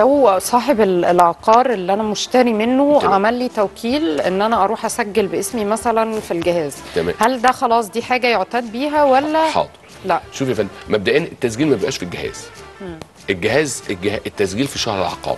لو صاحب ال- العقار اللي أنا مشتري منه تمام. عمل لي توكيل إن أنا أروح أسجل باسمي مثلا في الجهاز. تمام. هل ده خلاص دي حاجة يعتاد بيها ولا؟ حاضر. لا. شوف يا فندم مبدئيا التسجيل ما بيبقاش في الجهاز. الجهاز الجه... التسجيل في شهر العقار.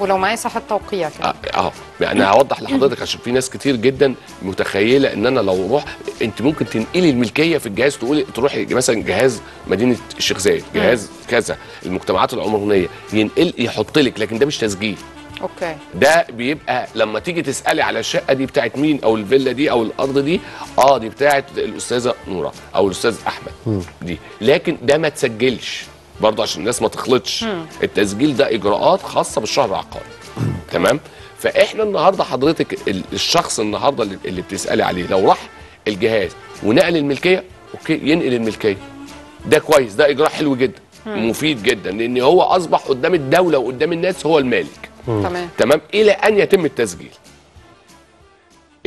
ولو معايا صاحه توقيع كده. آه آه يعني أنا هوضح لحضرتك عشان في ناس كتير جدا متخيلة إن أنا لو روح أنت ممكن تنقلي الملكية في الجهاز تقولي تروحي مثلا جهاز مدينة الشيخ زايد جهاز كذا المجتمعات العمرانية ينقل يحط لك لكن ده مش تسجيل. أوكي. ده بيبقى لما تيجي تسألي على الشقة دي بتاعت مين أو الفيلا دي أو الأرض دي آه دي بتاعت الأستاذة نورة أو الأستاذ أحمد دي. لكن ده ما تسجلش. برضه عشان الناس ما تخلطش. التسجيل ده إجراءات خاصة بالشهر العقاري. تمام؟ فإحنا النهارده حضرتك ال- الشخص النهارده اللي- اللي بتسألي عليه لو راح الجهاز ونقل الملكية أوكي ينقل الملكية. ده كويس ده إجراء حلو جدا مفيد جدا لأن هو أصبح قدام الدولة وقدام الناس هو المالك. تمام. تمام؟ إلى أن يتم التسجيل.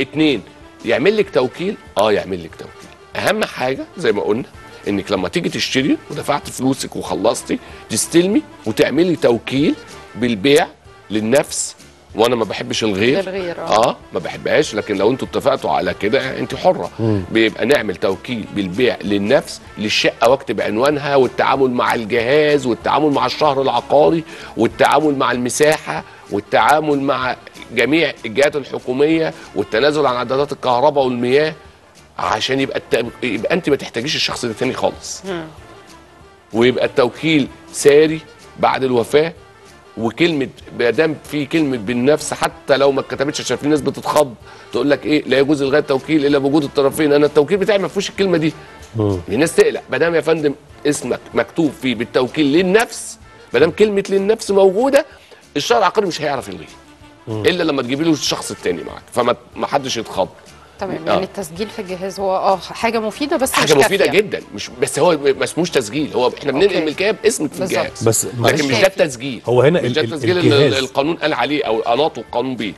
اتنين يعمل لك توكيل؟ آه يعمل لك توكيل. أهم حاجة زي ما قلنا إنك لما تيجي تشتري ودفعت فلوسك وخلصتي تستلمي وتعملي توكيل بالبيع للنفس وأنا ما بحبش الغير. للغير، آه. آه ما بحبهاش. لكن لو أنتوا اتفقتوا على كده أنت حرة. بيبقى نعمل توكيل بالبيع للنفس للشقة واكتب عنوانها والتعامل مع الجهاز والتعامل مع الشهر العقاري والتعامل مع المساحة والتعامل مع جميع الجهات الحكومية والتنازل عن عدادات الكهرباء والمياه. عشان يبقى الت... يبقى انت ما تحتاجيش الشخص ده تاني خالص. ويبقى التوكيل ساري بعد الوفاة وكلمة ما دام في كلمة بالنفس حتى لو ما اتكتبتش عشان في ناس بتتخض تقول لك إيه لا يجوز الغاء التوكيل إلا بوجود الطرفين. أنا التوكيل بتاعي ما فيهوش الكلمة دي. الناس تقلق. ما دام يا فندم اسمك مكتوب فيه بالتوكيل للنفس ما دام كلمة للنفس موجودة الشرع العقاري مش هيعرف يلغيه إلا لما تجيبي له الشخص التاني معاك. فما ما حدش يتخض. تمام آه. يعني التسجيل في الجهاز هو آه حاجة مفيدة بس حاجة مش مفيدة كافية. جدا مش بس هو ما اسموش تسجيل هو إحنا بننقل. الملكيه باسمك في بالظبط. الجهاز بس لكن مش ده التسجيل هو هنا مش ده ال- ال- التسجيل اللي. القانون قال عليه أو اناطه القانون بيه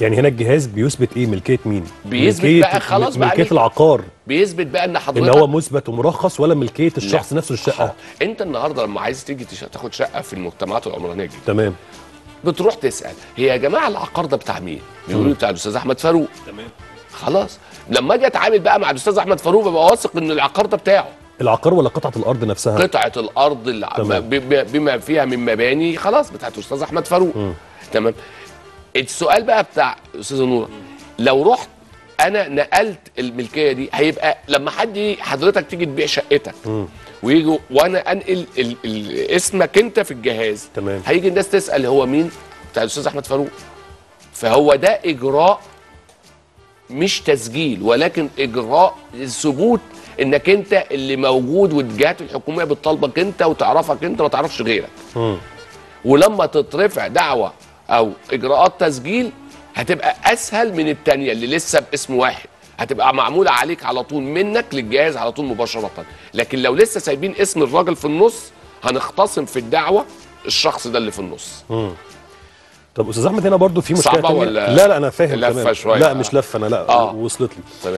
يعني هنا الجهاز بيثبت إيه ملكيه مين؟ بيثبت ملكية- بقى خلاص بقى ملكيه ملك- العقار بيثبت بقى إن حضرتك إن هو مثبت ومرخص ولا ملكيه الشخص لا. نفسه الشقة آه. أنت النهارده لما عايز تيجي تاخد شقة في المجتمعات العمرانية دي تمام بتروح تسأل هي يا جماعة العقار ده بتاع مين؟ بيقولوا بتاع الأستاذ أحمد فاروق تمام خلاص. لما أجي اتعامل بقى مع الأستاذ أحمد فاروق ببقى واثق ان العقار ده بتاعه. العقار ولا قطعة الأرض نفسها؟ قطعة الأرض اللي بما فيها من مباني خلاص بتاعت الأستاذ أحمد فاروق. تمام. السؤال بقى بتاع أستاذة نورة. لو رحت أنا نقلت الملكية دي هيبقى لما حد حضرتك تيجي تبيع شقتك ويجوا وأنا أنقل ال ال اسمك أنت في الجهاز تمام. هيجي الناس تسأل هو مين؟ بتاع الأستاذ أحمد فاروق. فهو ده إجراء مش تسجيل ولكن إجراء ثبوت إنك أنت اللي موجود والجهات الحكومية بتطالبك أنت وتعرفك أنت ما تعرفش غيرك. مم. ولما تترفع دعوة أو إجراءات تسجيل هتبقى أسهل من التانية اللي لسه باسم واحد. هتبقى معمولة عليك على طول منك للجهاز على طول مباشرة. لكن لو لسه سايبين اسم الراجل في النص هنختصم في الدعوة الشخص ده اللي في النص. طب أستاذ أحمد هنا برضو في مشكلة صعبة. ولا لا لا أنا فاهم تمام شوية؟ لا مش لفة أنا لا آه. وصلت لي